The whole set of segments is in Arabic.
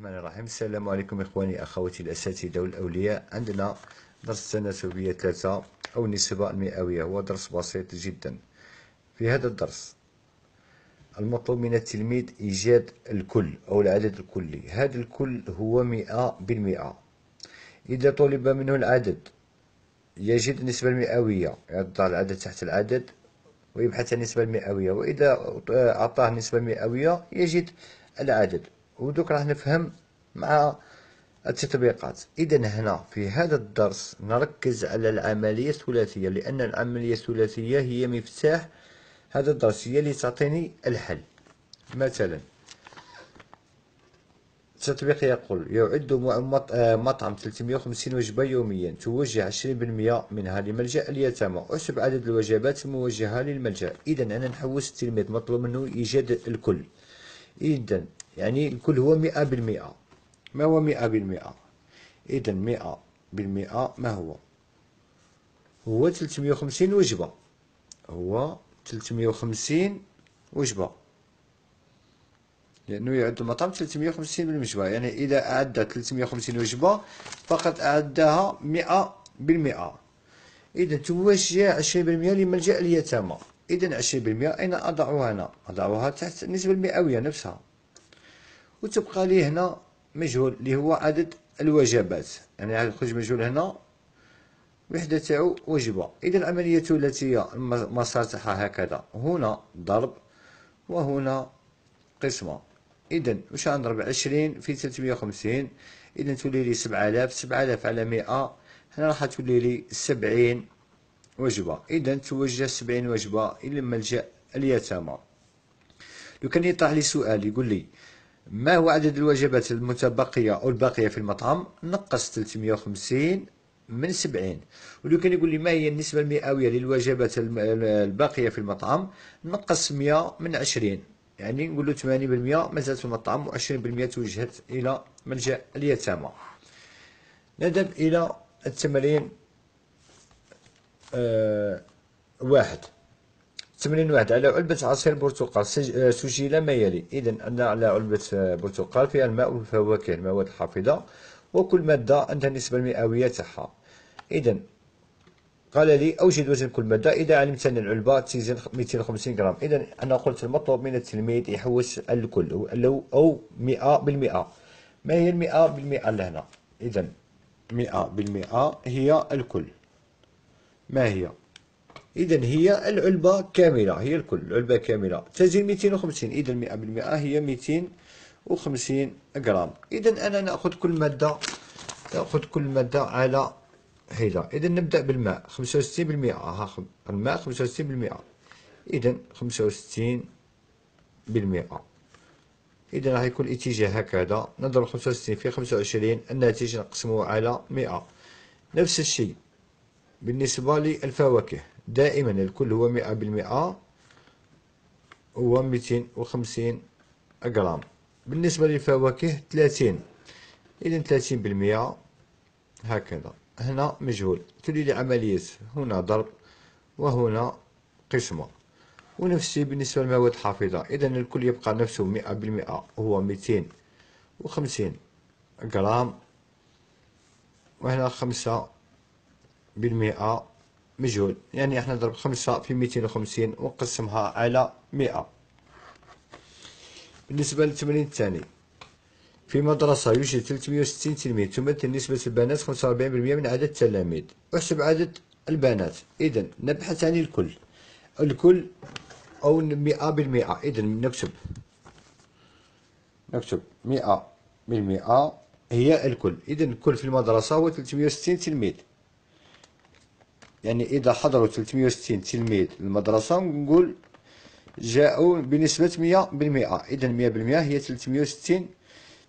الرحمن الرحيم. السلام عليكم إخواني أخواتي الأساتذة والأولياء. عندنا درس تناسبية ثلاثة أو النسبة المئوية هو درس بسيط جدا. في هذا الدرس المطلوب من التلميذ إيجاد الكل أو العدد الكلي. هذا الكل هو مئة بالمئة. إذا طلب منه العدد يجد النسبة المئوية يضع العدد تحت العدد ويبحث عن النسبة المئوية وإذا أعطاه النسبة المئوية يجد العدد. ودوك راح نفهم مع التطبيقات. إذا هنا في هذا الدرس نركز على العملية الثلاثية لأن العملية الثلاثية هي مفتاح هذا الدرس هي اللي تعطيني الحل. مثلا التطبيق يقول يعد مطعم 350 وجبة يوميا توجه 20% منها لملجأ اليتامى احسب عدد الوجبات الموجهة للملجأ. إذا أنا نحوس التلميذ مطلوب منه إيجاد الكل. إذا يعني الكل هو مئة بالمئة. ما هو مئة بالمئة؟ إذا مئة بالمئة ما هو؟ هو تلتمية وخمسين وجبة. هو تلتمية وخمسين وجبة. لأنه يعد المطعم تلتمية وخمسين بالوجبة يعني إذا أعد تلتمية وخمسين وجبة فقد أعدها مئة بالمئة. إذا توجه عشرين بالمئة لملجأ اليتامى. إذا عشرين بالمئة أين أضعها هنا؟ أضعها تحت النسبة المئوية نفسها. وتبقى لي هنا مجهول اللي هو عدد الوجبات. يعني نخرج مجهول هنا. وحدة تاعو وجبة. إذا العملية الثلاثية المسار تاعها هكذا هنا ضرب وهنا قسمة. إذا واش غنضرب عشرين في تلتمية وخمسين؟ إذا تولي لي سبعة آلاف على مئة. هنا راح تولي لي سبعين وجبة. إذا توجه سبعين وجبة إلى ملجأ اليتامى. لو كان يطرح لي سؤال يقول لي ما هو عدد الوجبات المتبقية أو الباقية في المطعم؟ نقص 350 من 70 ولو كان يقول لي ما هي النسبة المئوية للوجبات الباقية في المطعم؟ نقص 100 من 20 يعني نقول له 80% ما زالت في المطعم و20% توجهت إلى ملجأ اليتامى. نذهب إلى التمرين آه واحد. تمرين واحد على علبة عصير برتقال. آه، سجل ما يلي. إذا أن على علبة آه، برتقال فيها الماء والفواكه المواد الحافظة وكل مادة عندها النسبة المئوية تاعها. إذا قال لي أوجد وزن كل مادة. إذا علمت أن العلبة تزن 250 غرام إذا أنا قلت المطلوب من التلميذ يحوس الكل أو 100 بالمئة. ما هي المئة بالمئة لهنا إذا 100 بالمئة هي الكل. ما هي؟ إذا هي العلبة كاملة هي الكل العلبة كاملة. تزن 250 إذا 100% هي 250 غرام إذا أنا نأخذ كل مادة نأخذ كل مادة على هيدا إذا نبدأ بالماء 65% ها الماء 65% إذا 65% إذا راح يكون الاتجاه هكذا. نضرب 65 في 25 الناتج نقسمه على 100 نفس الشيء بالنسبة للفواكه. دائما الكل هو مئة بالمئة هو ميتين وخمسين غرام بالنسبة للفواكه ثلاثين. إذا ثلاثين بالمئة هكذا. هنا مجهول. لي عملية هنا ضرب وهنا قسمة. ونفس الشيء بالنسبة للمواد الحافظة. إذا الكل يبقى نفسه مئة بالمئة هو ميتين وخمسين غرام وهنا خمسة بالمئة مجهول. يعني إحنا نضرب خمسة في ميتين وخمسين ونقسمها على مئة. بالنسبة للتمرين الثاني. في مدرسة يوجد 360 تلميذ تمثل نسبة البنات 45% من عدد التلاميذ. أحسب عدد البنات. إذا نبحث عن الكل. الكل أو مئة بالمئة. إذا نكتب. نكتب مئة بالمئة. هي الكل. إذا الكل في المدرسة هو 360 تلميذ. يعني إذا حضروا 360 تلميذ للمدرسة نقول جاءوا بنسبة 100% إذا 100% هي 360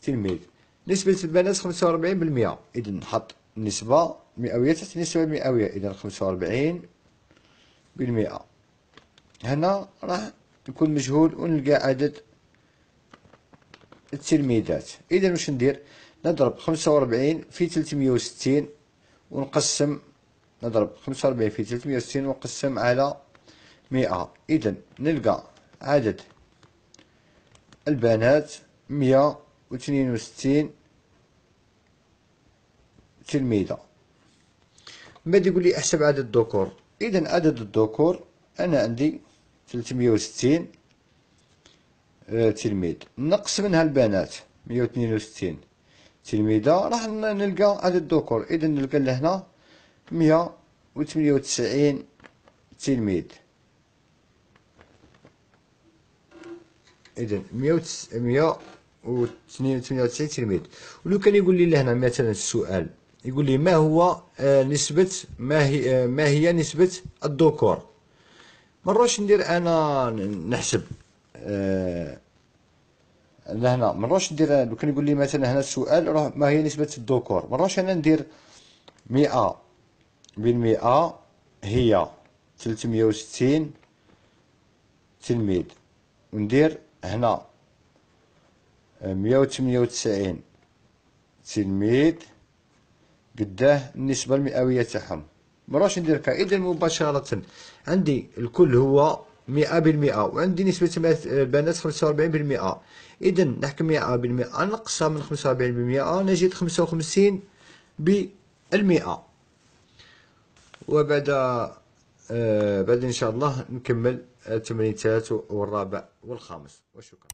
تلميذ. نسبة البنات 45% إذا نحط النسبة مئوية تحت النسبة المئوية إذا 45% هنا راح يكون مجهول ونلقى عدد التلميذات. إذا واش ندير؟ نضرب 45 في 360 ونقسم نضرب خمسة وربعين في تلتمية وستين ونقسم على مئة. إذا نلقى عدد البنات مية واثنين وستين تلميذة. من بعد يقول لي أحسب عدد الذكور؟ إذا عدد الذكور أنا عندي ثلاثمية وستين آه، تلميذ. نقص منها البنات مية واثنين وستين تلميذة. راح نلقى عدد الذكور. إذا نلقى لهنا مية وثمانية وتسعين تلميذ. إذا مية مية وثمانية وتسعين تلميذ. ولو كان يقول لي لهنا مثلا السؤال يقول لي ما هو آه، نسبة ما هي آه، ما هي نسبة الذكور؟ ما نروحش ندير أنا نحسب آه لهنا. ما نروحش ندير لو كان يقول لي مثلا هنا السؤال راه ما هي نسبة الذكور؟ ما نروحش أنا ندير مئة بالمئة هي ثلاثمية وستين تلميذ. وندير هنا مية وثمانية وتسعين تلميذ قداه النسبة المئوية تاعهم. مراش ندير هكا إذا مباشرة عندي الكل هو مئة بالمئة وعندي نسبة البنات خمسة وأربعين بالمئة. إذا نحكم مئة بالمئة نقصها من خمسة وأربعين بالمئة نجد خمسة وخمسين بالمئة. وبعد آه بعد إن شاء الله نكمل الثالث والرابع والخامس. وشكرا.